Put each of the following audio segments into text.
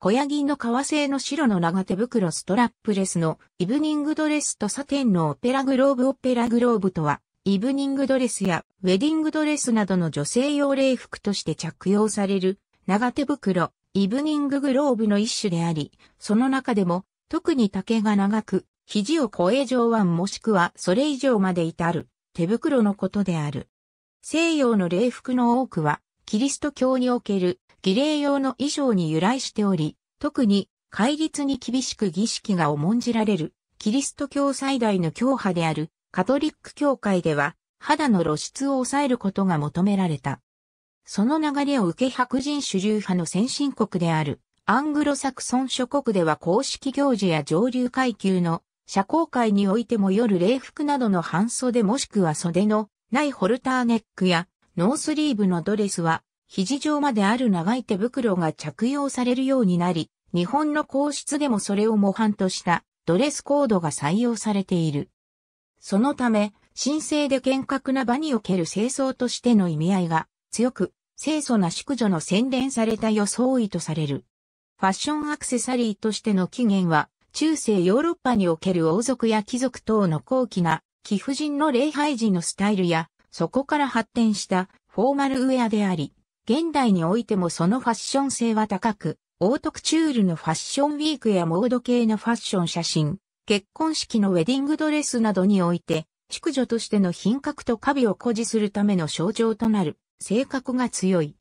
小ヤギの革製の白の長手袋ストラップレスのイブニングドレスとサテンのオペラグローブオペラグローブとは、イブニングドレスやウェディングドレスなどの女性用礼服として着用される長手袋、イブニンググローブの一種であり、その中でも特に丈が長く、肘を超え上腕もしくはそれ以上まで至る手袋のことである。西洋の礼服の多くは、キリスト教における儀礼用の衣装に由来しており、特に戒律に厳しく儀式が重んじられる、キリスト教最大の教派であるカトリック教会では、肌の露出を抑えることが求められた。その流れを受け白人主流派の先進国であるアングロサクソン諸国では公式行事や上流階級の社交界においても夜礼服などの半袖もしくは袖のないホルターネックやノースリーブのドレスは肘上まである長い手袋が着用されるようになり、日本の皇室でもそれを模範としたドレスコードが採用されている。そのため、神聖で厳格な場における清掃としての意味合いが強く、清楚な淑女の洗練された装いとされる。ファッションアクセサリーとしての起源は、中世ヨーロッパにおける王族や貴族等の高貴な貴婦人の礼拝時のスタイルや、そこから発展したフォーマルウェアであり、現代においてもそのファッション性は高く、オートクチュールのファッションウィークやモード系のファッション写真、結婚式のウェディングドレスなどにおいて、淑女としての品格とカビを誇示するための象徴となる性格が強い。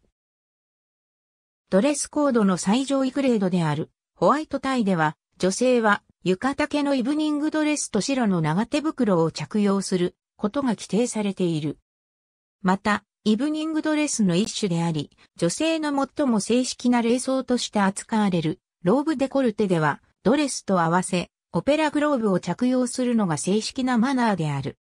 ドレスコードの最上位グレードであるホワイトタイでは、女性は浴衣系のイブニングドレスと白の長手袋を着用することが規定されている。また、イブニングドレスの一種であり、女性の最も正式な礼装として扱われる、ローブデコルテでは、ドレスと合わせ、オペラグローブを着用するのが正式なマナーである。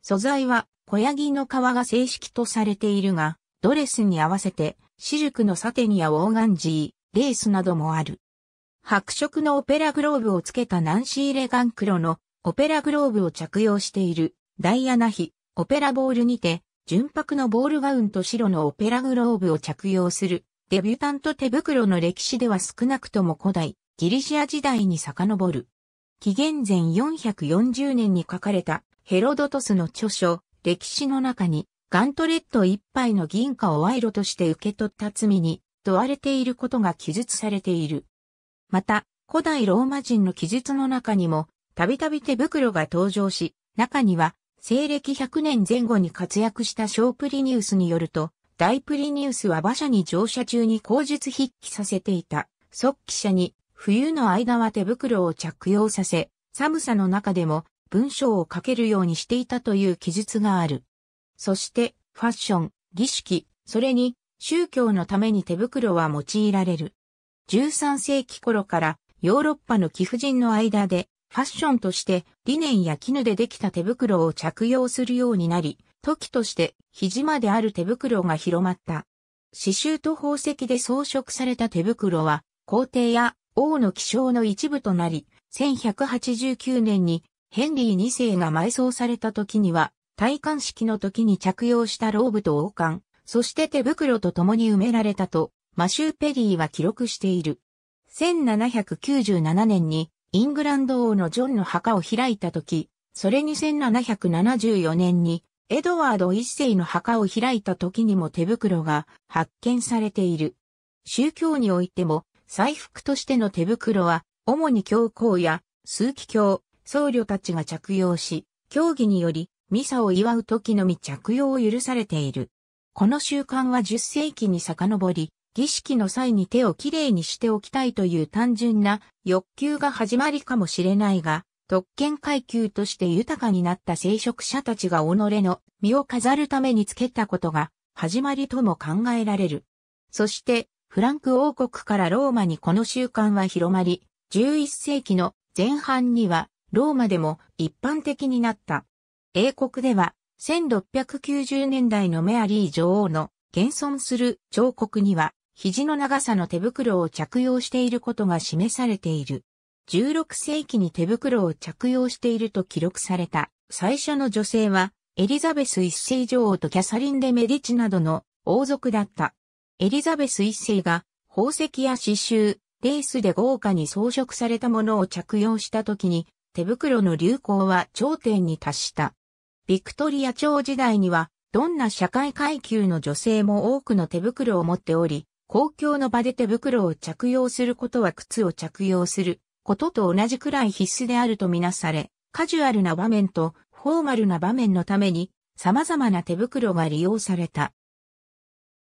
素材は、小ヤギの皮が正式とされているが、ドレスに合わせて、シルクのサテニやオーガンジー、レースなどもある。白色のオペラグローブをつけたナンシー・レガン黒のオペラグローブを着用しているダイアナ妃、オペラボールにて純白のボールガウンと白のオペラグローブを着用するデビュタント手袋の歴史では少なくとも古代ギリシア時代に遡る。紀元前440年に書かれたヘロドトスの著書歴史の中にガントレット一杯の銀貨を賄賂として受け取った罪に問われていることが記述されている。また、古代ローマ人の記述の中にも、たびたび手袋が登場し、中には西暦100年前後に活躍した小プリニウスによると、大プリニウスは馬車に乗車中に口述筆記させていた。即記者に冬の間は手袋を着用させ、寒さの中でも文章を書けるようにしていたという記述がある。そして、ファッション、儀式、それに宗教のために手袋は用いられる。13世紀頃からヨーロッパの貴婦人の間でファッションとしてリネンや絹でできた手袋を着用するようになり、時として肘まである手袋が広まった。刺繍と宝石で装飾された手袋は、皇帝や王の気象の一部となり、1189年にヘンリー2世が埋葬された時には、戴冠式の時に着用したローブと王冠、そして手袋と共に埋められたと、マシュー・ペリーは記録している。1797年にイングランド王のジョンの墓を開いたとき、それに1774年にエドワード一世の墓を開いた時にも手袋が発見されている。宗教においても、祭服としての手袋は、主に教皇や枢機卿、僧侶たちが着用し、教義により、ミサを祝う時のみ着用を許されている。この習慣は10世紀に遡り、儀式の際に手をきれいにしておきたいという単純な欲求が始まりかもしれないが、特権階級として豊かになった聖職者たちが己の身を飾るためにつけたことが始まりとも考えられる。そして、フランク王国からローマにこの習慣は広まり、11世紀の前半にはローマでも一般的になった。英国では1690年代のメアリー女王の現存する彫刻には肘の長さの手袋を着用していることが示されている。16世紀に手袋を着用していると記録された最初の女性はエリザベス一世女王とキャサリン・デ・メディチなどの王族だった。エリザベス一世が宝石や刺繍、レースで豪華に装飾されたものを着用した時に、手袋の流行は頂点に達した。ビクトリア朝時代には、どんな社会階級の女性も多くの手袋を持っており、公共の場で手袋を着用することは靴を着用することと同じくらい必須であるとみなされ、カジュアルな場面とフォーマルな場面のために様々な手袋が利用された。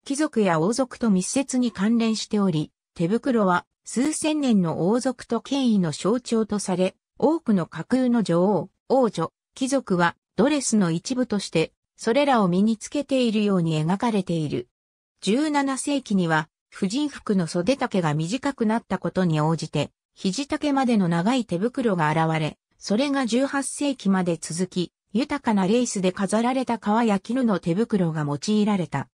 貴族や王族と密接に関連しており、手袋は数千年の王族と権威の象徴とされ、多くの架空の女王、王女、貴族はドレスの一部として、それらを身につけているように描かれている。17世紀には、婦人服の袖丈が短くなったことに応じて、肘丈までの長い手袋が現れ、それが18世紀まで続き、豊かなレースで飾られた革や絹の手袋が用いられた。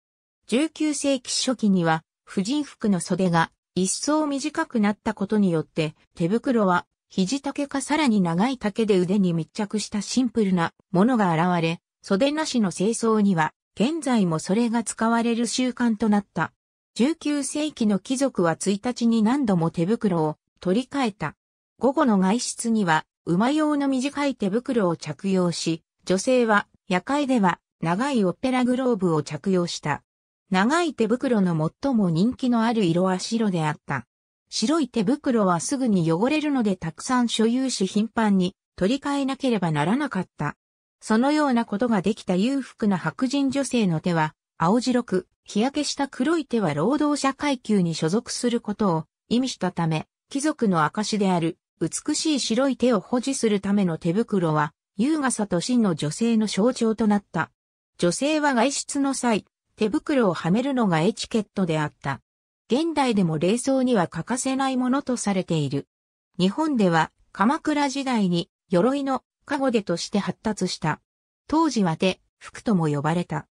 19世紀初期には、婦人服の袖が一層短くなったことによって、手袋は肘丈かさらに長い丈で腕に密着したシンプルなものが現れ、袖なしの清掃には現在もそれが使われる習慣となった。19世紀の貴族は1日に何度も手袋を取り替えた。午後の外出には馬用の短い手袋を着用し、女性は夜会では長いオペラグローブを着用した。長い手袋の最も人気のある色は白であった。白い手袋はすぐに汚れるのでたくさん所有し頻繁に取り替えなければならなかった。そのようなことができた裕福な白人女性の手は、青白く、日焼けした黒い手は労働者階級に所属することを意味したため、貴族の証である美しい白い手を保持するための手袋は、優雅さと真の女性の象徴となった。女性は外出の際、手袋をはめるのがエチケットであった。現代でも冷蔵には欠かせないものとされている。日本では鎌倉時代に鎧のカゴデとして発達した。当時は手、服とも呼ばれた。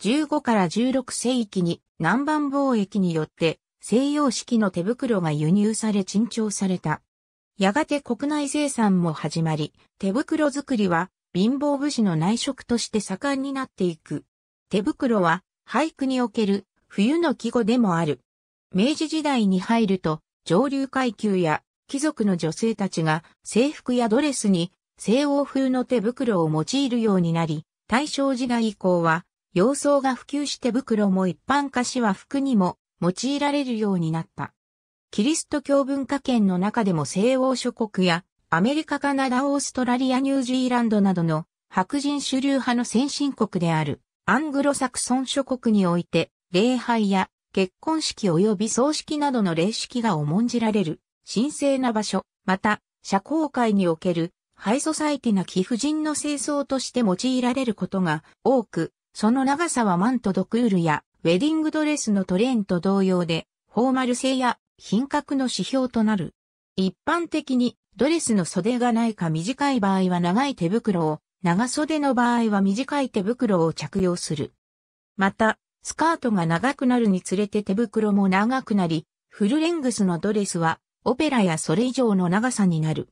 15から16世紀に南蛮貿易によって西洋式の手袋が輸入され珍重された。やがて国内生産も始まり、手袋作りは貧乏武士の内職として盛んになっていく。手袋は俳句における冬の季語でもある。明治時代に入ると上流階級や貴族の女性たちが制服やドレスに西欧風の手袋を用いるようになり、大正時代以降は、洋装が普及して袋も一般化しは服にも用いられるようになった。キリスト教文化圏の中でも西欧諸国やアメリカ、カナダ、オーストラリア、ニュージーランドなどの白人主流派の先進国であるアングロサクソン諸国において礼拝や結婚式及び葬式などの礼式が重んじられる神聖な場所、また社交界におけるハイソサイティな貴婦人の清掃として用いられることが多く、その長さはマントドクールやウェディングドレスのトレーンと同様で、フォーマル性や品格の指標となる。一般的にドレスの袖がないか短い場合は長い手袋を、長袖の場合は短い手袋を着用する。また、スカートが長くなるにつれて手袋も長くなり、フルレングスのドレスはオペラやそれ以上の長さになる。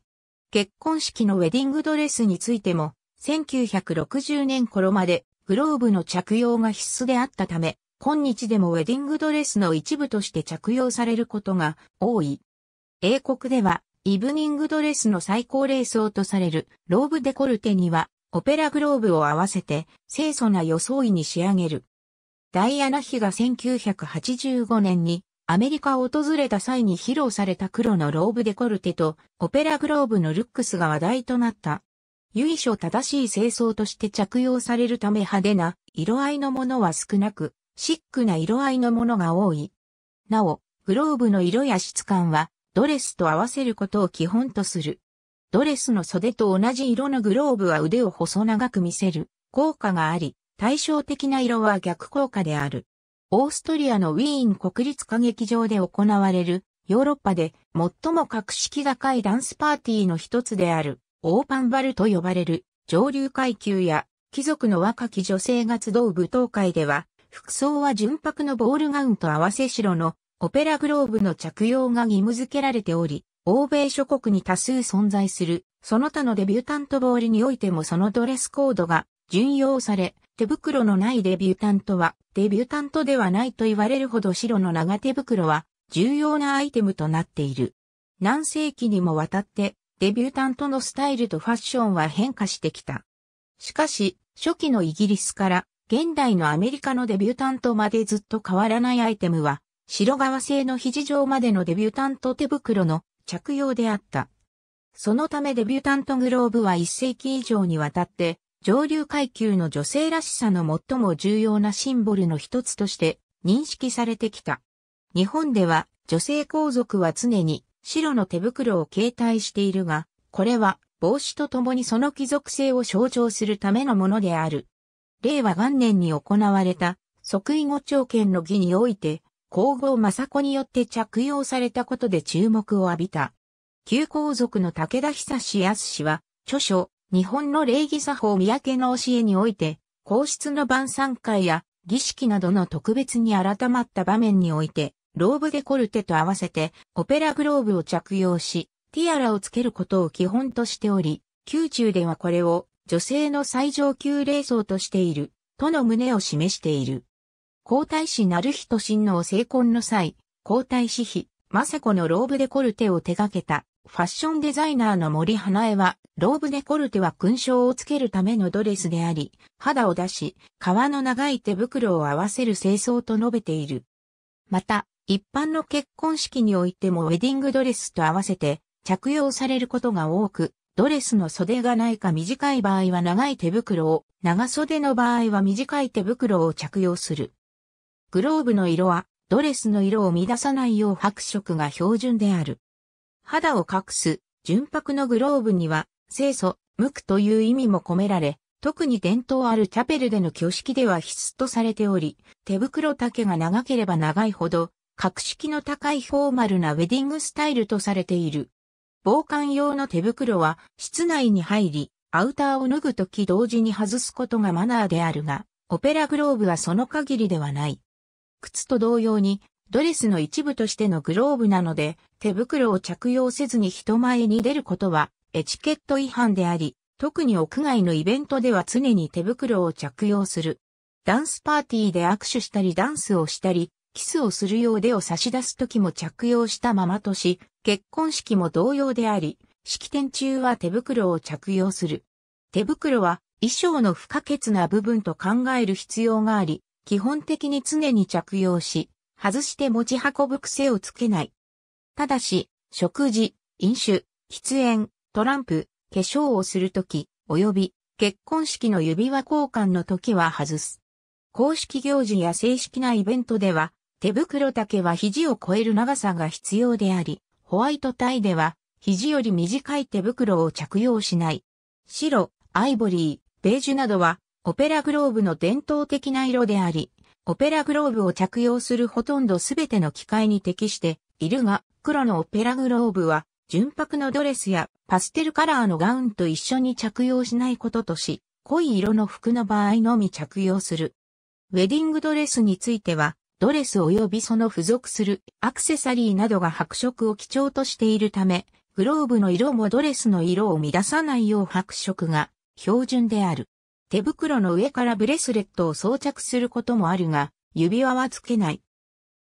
結婚式のウェディングドレスについても、1960年頃までグローブの着用が必須であったため、今日でもウェディングドレスの一部として着用されることが多い。英国では、イブニングドレスの最高齢層とされるローブデコルテには、オペラグローブを合わせて清楚な装いに仕上げる。ダイアナ妃が1985年にアメリカを訪れた際に披露された黒のローブデコルテとオペラグローブのルックスが話題となった。由緒正しい清掃として着用されるため派手な色合いのものは少なく、シックな色合いのものが多い。なお、グローブの色や質感はドレスと合わせることを基本とする。ドレスの袖と同じ色のグローブは腕を細長く見せる効果があり、対照的な色は逆効果である。オーストリアのウィーン国立歌劇場で行われるヨーロッパで最も格式高いダンスパーティーの一つであるオーパンバルと呼ばれる上流階級や貴族の若き女性が集う舞踏会では服装は純白のボールガウンと合わせ白のオペラグローブの着用が義務付けられており、欧米諸国に多数存在する、その他のデビュータントボールにおいてもそのドレスコードが順用され、手袋のないデビュータントはデビュータントではないと言われるほど白の長手袋は重要なアイテムとなっている。何世紀にもわたってデビュータントのスタイルとファッションは変化してきた。しかし、初期のイギリスから現代のアメリカのデビュータントまでずっと変わらないアイテムは、白革製の肘状までのデビュータント手袋の着用であった。そのためデビュータントグローブは1世紀以上にわたって上流階級の女性らしさの最も重要なシンボルの一つとして認識されてきた。日本では女性皇族は常に白の手袋を携帯しているが、これは帽子とともにその貴族性を象徴するためのものである。令和元年に行われた即位後朝見の儀において、皇后雅子によって着用されたことで注目を浴びた。旧皇族の武田久志康氏は、著書、日本の礼儀作法三宅の教えにおいて、皇室の晩餐会や儀式などの特別に改まった場面において、ローブデコルテと合わせて、オペラグローブを着用し、ティアラをつけることを基本としており、宮中ではこれを女性の最上級礼装としている、との旨を示している。皇太子成人親王成婚の際、皇太子妃、雅子のローブデコルテを手掛けたファッションデザイナーの森花江は、ローブデコルテは勲章をつけるためのドレスであり、肌を出し、革の長い手袋を合わせる清掃と述べている。また、一般の結婚式においてもウェディングドレスと合わせて着用されることが多く、ドレスの袖がないか短い場合は長い手袋を、長袖の場合は短い手袋を着用する。グローブの色は、ドレスの色を乱さないよう白色が標準である。肌を隠す純白のグローブには清楚、無垢という意味も込められ、特に伝統あるチャペルでの挙式では必須とされており、手袋丈が長ければ長いほど、格式の高いフォーマルなウェディングスタイルとされている。防寒用の手袋は室内に入り、アウターを脱ぐとき同時に外すことがマナーであるが、オペラグローブはその限りではない。靴と同様にドレスの一部としてのグローブなので、手袋を着用せずに人前に出ることはエチケット違反であり、特に屋外のイベントでは常に手袋を着用する。ダンスパーティーで握手したりダンスをしたり、キスをするようでを差し出す時も着用したままとし、結婚式も同様であり、式典中は手袋を着用する。手袋は衣装の不可欠な部分と考える必要があり、基本的に常に着用し、外して持ち運ぶ癖をつけない。ただし、食事、飲酒、喫煙、トランプ、化粧をするとき、及び結婚式の指輪交換の時は外す。公式行事や正式なイベントでは、手袋丈は肘を超える長さが必要であり、ホワイトタイでは、肘より短い手袋を着用しない。白、アイボリー、ベージュなどは、オペラグローブの伝統的な色であり、オペラグローブを着用するほとんどすべての機械に適しているが、黒のオペラグローブは純白のドレスやパステルカラーのガウンと一緒に着用しないこととし、濃い色の服の場合のみ着用する。ウェディングドレスについては、ドレス及びその付属するアクセサリーなどが白色を基調としているため、グローブの色もドレスの色を乱さないよう白色が標準である。手袋の上からブレスレットを装着することもあるが、指輪はつけない。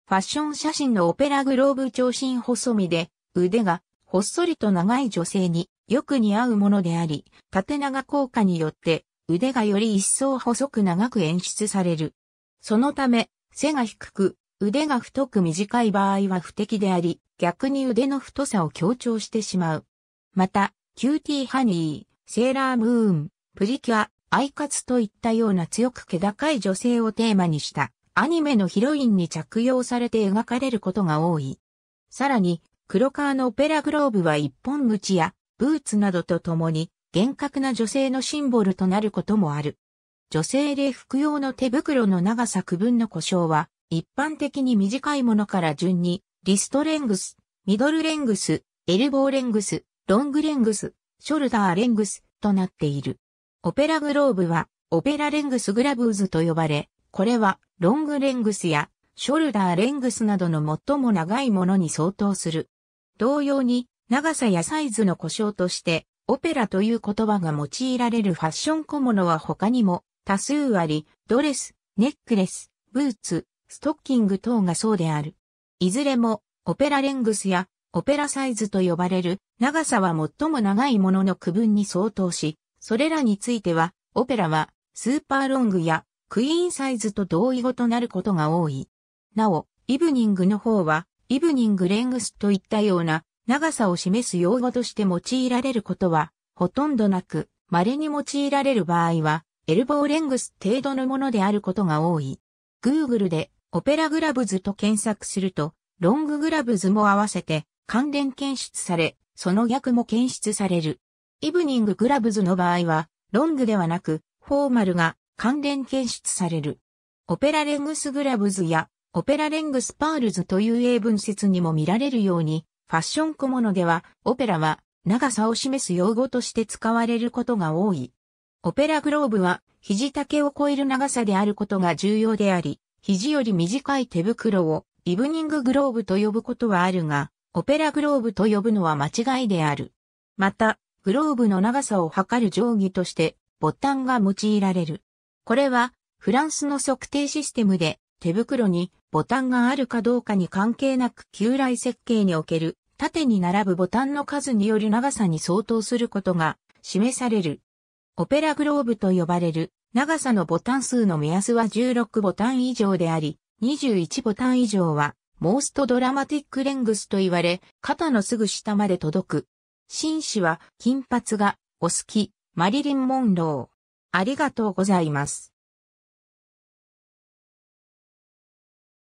ファッション写真のオペラグローブ長身細身で、腕がほっそりと長い女性によく似合うものであり、縦長効果によって腕がより一層細く長く演出される。そのため、背が低く、腕が太く短い場合は不適であり、逆に腕の太さを強調してしまう。また、キューティーハニー、セーラームーン、プリキュア、アイカツといったような強く気高い女性をテーマにしたアニメのヒロインに着用されて描かれることが多い。さらに、黒革のオペラグローブは一本鞭やブーツなどとともに厳格な女性のシンボルとなることもある。女性礼服用の手袋の長さ区分の呼称は一般的に短いものから順に wrist length、ミドルレングス、エルボーレングス、ロングレングス、ショルダーレングスとなっている。オペラグローブは、オペラレングスグラブーズと呼ばれ、これは、ロングレングスや、ショルダーレングスなどの最も長いものに相当する。同様に、長さやサイズの故障として、オペラという言葉が用いられるファッション小物は他にも多数あり、ドレス、ネックレス、ブーツ、ストッキング等がそうである。いずれもオペラレングスやオペラサイズと呼ばれる長さは最も長いものの区分に相当し、それらについては、オペラはスーパーロングやクイーンサイズと同意語となることが多い。なお、イブニングの方は、イブニングレングスといったような長さを示す用語として用いられることはほとんどなく、稀に用いられる場合は、エルボーレングス程度のものであることが多い。Google で opera gloves と検索すると、 long gloves も合わせて関連検出され、その逆も検出される。 evening gloves の場合は、 long ではなく、 formal が関連検出される。 opera length gloves や opera length pearls という英文説にも見られるように、ファッション小物では、オペラは長さを示す用語として使われることが多い。オペラグローブは肘丈を超える長さであることが重要であり、肘より短い手袋をイブニンググローブと呼ぶことはあるが、オペラグローブと呼ぶのは間違いである。また、グローブの長さを測る定規としてボタンが用いられる。これはフランスの測定システムで手袋にボタンがあるかどうかに関係なく旧来設計における縦に並ぶボタンの数による長さに相当することが示される。オペラグローブと呼ばれる長さのボタン数の目安は16ボタン以上であり、21ボタン以上はモーストドラマティックレングスと言われ、肩のすぐ下まで届く。紳士は金髪がお好き、マリリン・モンロー。ありがとうございます。